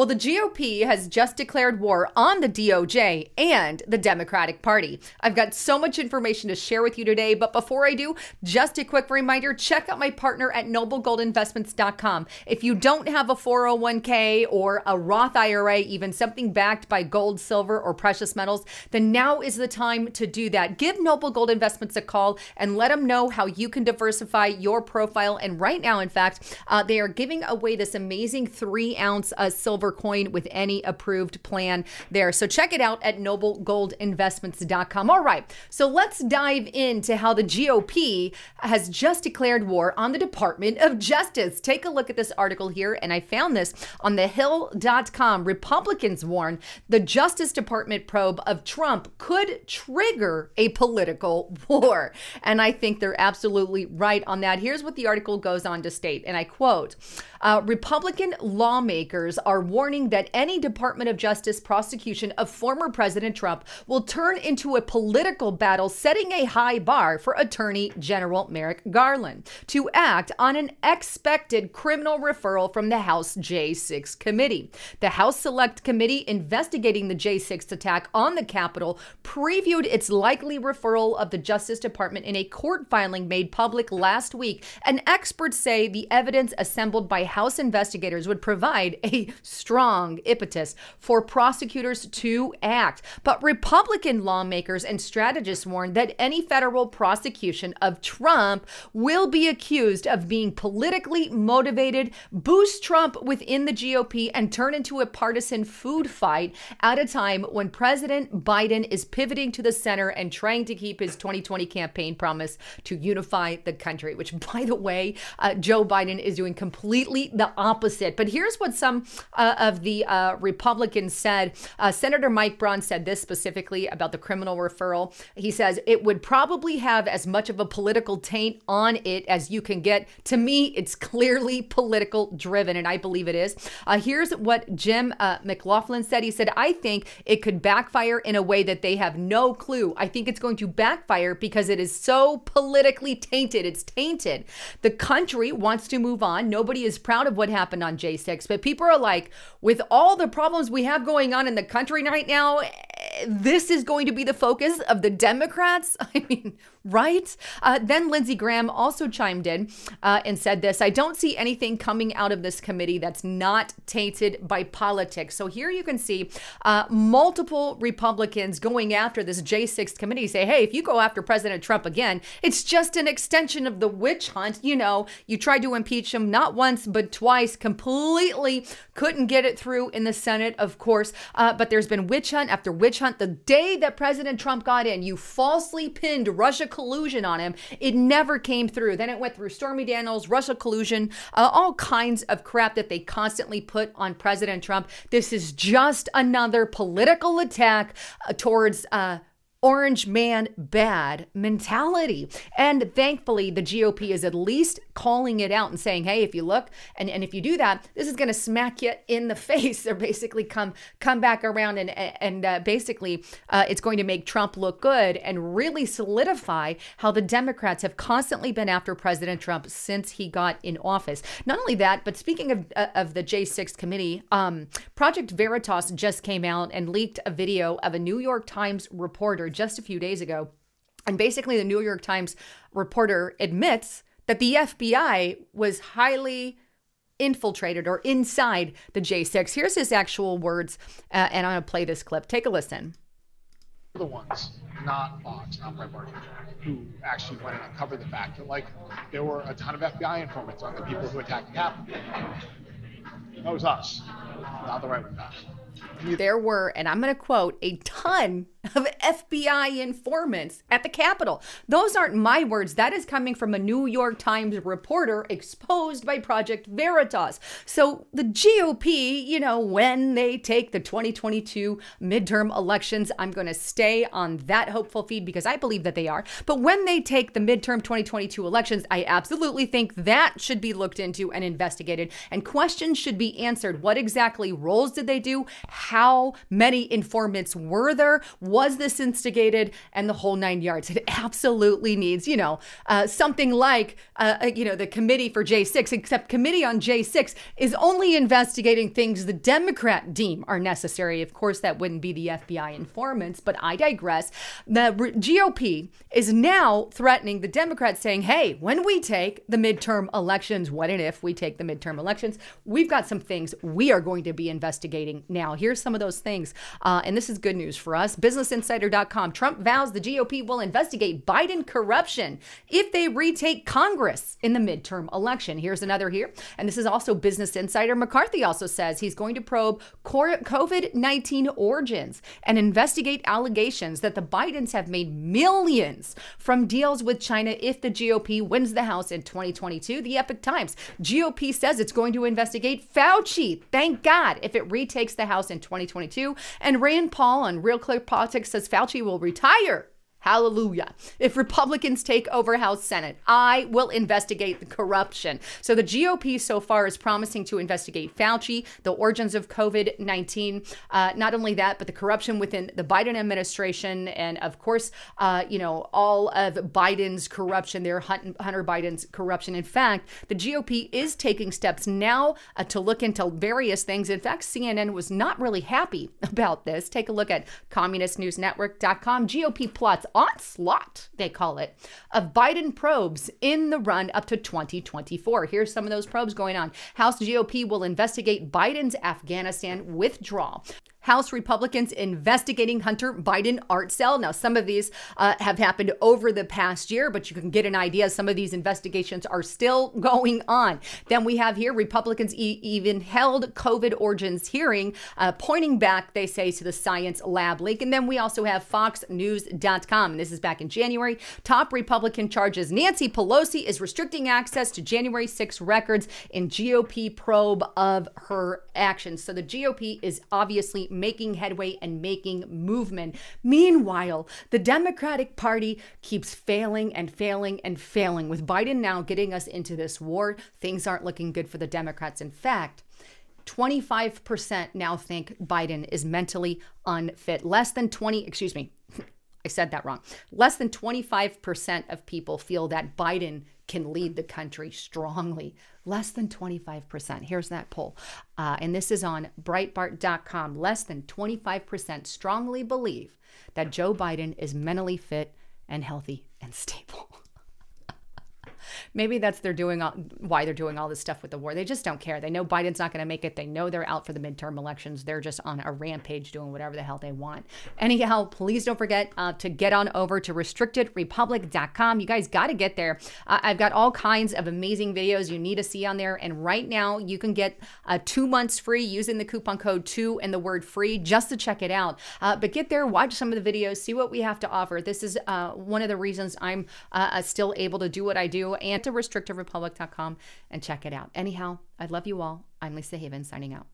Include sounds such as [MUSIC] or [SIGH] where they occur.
Well, the GOP has just declared war on the DOJ and the Democratic Party. I've got so much information to share with you today, but before I do, just a quick reminder check out my partner at noblegoldinvestments.com. If you don't have a 401k or a Roth IRA, even something backed by gold, silver, or precious metals, then now is the time to do that. Give Noble Gold Investments a call and let them know how you can diversify your profile. And right now, in fact, uh, they are giving away this amazing three ounce uh, silver coin with any approved plan there. So check it out at noblegoldinvestments.com. All right, so let's dive into how the GOP has just declared war on the Department of Justice. Take a look at this article here, and I found this on thehill.com. Republicans warn the Justice Department probe of Trump could trigger a political [LAUGHS] war. And I think they're absolutely right on that. Here's what the article goes on to state, and I quote uh, Republican lawmakers are warning that any Department of Justice prosecution of former President Trump will turn into a political battle, setting a high bar for Attorney General Merrick Garland to act on an expected criminal referral from the House J6 committee. The House Select Committee investigating the J6 attack on the Capitol previewed its likely referral of the Justice Department in a court filing made public last week. And experts say the evidence assembled by House investigators would provide a strong impetus for prosecutors to act. But Republican lawmakers and strategists warn that any federal prosecution of Trump will be accused of being politically motivated, boost Trump within the GOP, and turn into a partisan food fight at a time when President Biden is pivoting to the center and trying to keep his 2020 campaign promise to unify the country, which, by the way, uh, Joe Biden is doing completely the opposite. But here's what some uh, of the uh, Republicans said. Uh, Senator Mike Braun said this specifically about the criminal referral. He says it would probably have as much of a political taint on it as you can get. To me, it's clearly political driven, and I believe it is. Uh, here's what Jim uh, McLaughlin said. He said, I think it could backfire in a way that they have no clue. I think it's going to backfire because it is so politically tainted. It's tainted. The country wants to move on. Nobody is proud of what happened on J6, but people are like, with all the problems we have going on in the country right now, eh, this is going to be the focus of the Democrats. [LAUGHS] I mean, right? Uh, then Lindsey Graham also chimed in uh, and said this I don't see anything coming out of this committee that's not tainted by politics. So here you can see uh, multiple Republicans going after this J6 committee say, hey, if you go after President Trump again, it's just an extension of the witch hunt. You know, you tried to impeach him not once, but twice, completely couldn't get it through in the Senate, of course. Uh, but there's been witch hunt after witch hunt. The day that President Trump got in, you falsely pinned Russia collusion on him. It never came through. Then it went through Stormy Daniels, Russia collusion, uh, all kinds of crap that they constantly put on President Trump. This is just another political attack uh, towards uh, orange man bad mentality. And thankfully, the GOP is at least calling it out and saying, hey, if you look and, and if you do that, this is going to smack you in the [LAUGHS] face or basically come come back around and, and uh, basically uh, it's going to make Trump look good and really solidify how the Democrats have constantly been after President Trump since he got in office. Not only that, but speaking of, uh, of the J6 committee, um, Project Veritas just came out and leaked a video of a New York Times reporter just a few days ago. And basically, the New York Times reporter admits that the FBI was highly infiltrated or inside the J6. Here's his actual words, uh, and I'm going to play this clip. Take a listen. The ones, not Fox, not Breitbart, who actually went and uncovered the fact that, like, there were a ton of FBI informants on the people who attacked the Capitol. That was us, not the right guys. There were, and I'm going to quote, a ton of FBI informants at the Capitol. Those aren't my words. That is coming from a New York Times reporter exposed by Project Veritas. So the GOP, you know, when they take the 2022 midterm elections, I'm going to stay on that hopeful feed because I believe that they are. But when they take the midterm 2022 elections, I absolutely think that should be looked into and investigated, and questions should be answered. What exactly roles did they do? How many informants were there? Was this instigated? And the whole nine yards. It absolutely needs, you know, uh, something like, uh, uh you know, the committee for J6, except committee on J6 is only investigating things the Democrat deem are necessary. Of course, that wouldn't be the FBI informants, but I digress. The GOP is now threatening the Democrats, saying, hey, when we take the midterm elections, what and if we take the midterm elections, we've got some things we are going to be investigating now. Here's some of those things. Uh, and this is good news for us. BusinessInsider.com Trump vows the GOP will investigate Biden corruption if they retake Congress in the midterm election. Here's another here. And this is also Business Insider. McCarthy also says he's going to probe COVID 19 origins and investigate allegations that the Bidens have made millions from deals with China if the GOP wins the House in 2022. The Epoch Times GOP says it's going to investigate Fauci. Thank God if it retakes the House in 2022. And Rand Paul on Real Clear Politics says Fauci will retire Hallelujah. If Republicans take over House Senate, I will investigate the corruption. So the GOP so far is promising to investigate Fauci, the origins of COVID 19. Uh, not only that, but the corruption within the Biden administration. And of course, uh, you know, all of Biden's corruption, their Hunter Biden's corruption. In fact, the GOP is taking steps now uh, to look into various things. In fact, CNN was not really happy [LAUGHS] about this. Take a look at communistnewsnetwork.com. GOP plots onslaught, they call it, of Biden probes in the run up to 2024. Here's some of those probes going on. House GOP will investigate Biden's Afghanistan withdrawal. House Republicans investigating Hunter Biden art sale. Now, some of these uh, have happened over the past year, but you can get an idea. Some of these investigations are still [LAUGHS] going on. Then we have here Republicans e- even held COVID origins hearing, uh, pointing back, they say, to the science lab leak. And then we also have FoxNews.com. This is back in January. Top Republican charges Nancy Pelosi is restricting access to January 6 records in GOP probe of her actions. So the GOP is obviously making headway and making movement. Meanwhile, the Democratic Party keeps failing and failing and failing. With Biden now getting us into this war, things aren't looking good for the Democrats. In fact, 25% now think Biden is mentally unfit. Less than 20, excuse me, I said that wrong. Less than 25% of people feel that Biden can lead the country strongly. Less than 25%. Here's that poll. Uh, and this is on Breitbart.com. Less than 25% strongly believe that Joe Biden is mentally fit and healthy and stable. Maybe that's they're doing all, why they're doing all this stuff with the war. They just don't care. They know Biden's not going to make it. They know they're out for the midterm elections. They're just on a rampage doing whatever the hell they want. Anyhow, please don't forget uh, to get on over to restrictedrepublic.com. You guys got to get there. Uh, I've got all kinds of amazing videos you need to see on there. And right now, you can get uh, two months free using the coupon code two and the word free just to check it out. Uh, but get there, watch some of the videos, see what we have to offer. This is uh, one of the reasons I'm uh, still able to do what I do to restrictedrepublic.com and check it out. Anyhow, I love you all. I'm Lisa Haven signing out.